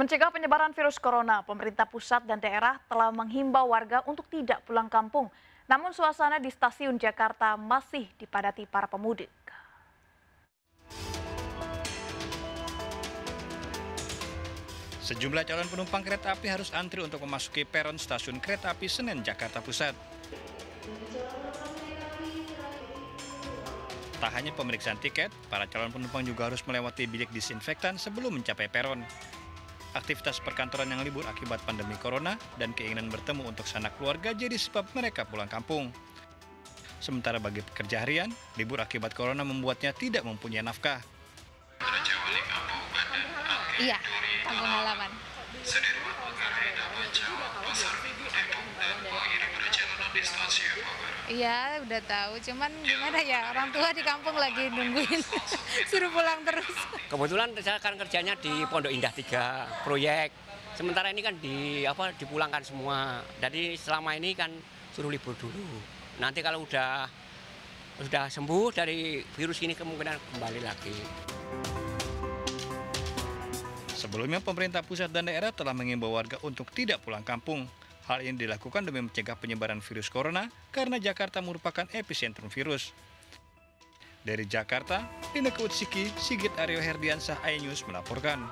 Mencegah penyebaran virus corona, pemerintah pusat dan daerah telah menghimbau warga untuk tidak pulang kampung. Namun suasana di stasiun Jakarta masih dipadati para pemudik. Sejumlah calon penumpang kereta api harus antri untuk memasuki peron stasiun kereta api Senen, Jakarta Pusat. Tak hanya pemeriksaan tiket, para calon penumpang juga harus melewati bilik disinfektan sebelum mencapai peron. Aktivitas perkantoran yang libur akibat pandemi corona dan keinginan bertemu untuk sanak keluarga jadi sebab mereka pulang kampung. Sementara bagi pekerja harian, libur akibat corona membuatnya tidak mempunyai nafkah. Iya, kampung halaman. Iya, udah tahu. Cuman gimana ya, orang tua di kampung lagi nungguin, suruh pulang terus. Kebetulan saya kan kerjanya di Pondok Indah 3 proyek. Sementara ini kan di apa dipulangkan semua. Jadi selama ini kan suruh libur dulu. Nanti kalau udah sudah sembuh dari virus ini kemungkinan kembali lagi. Sebelumnya pemerintah pusat dan daerah telah mengimbau warga untuk tidak pulang kampung. Hal ini dilakukan demi mencegah penyebaran virus corona karena Jakarta merupakan epicentrum virus. Dari Jakarta, Dinda Utsiki, Sigit Aryo Herdiansah, iNews melaporkan.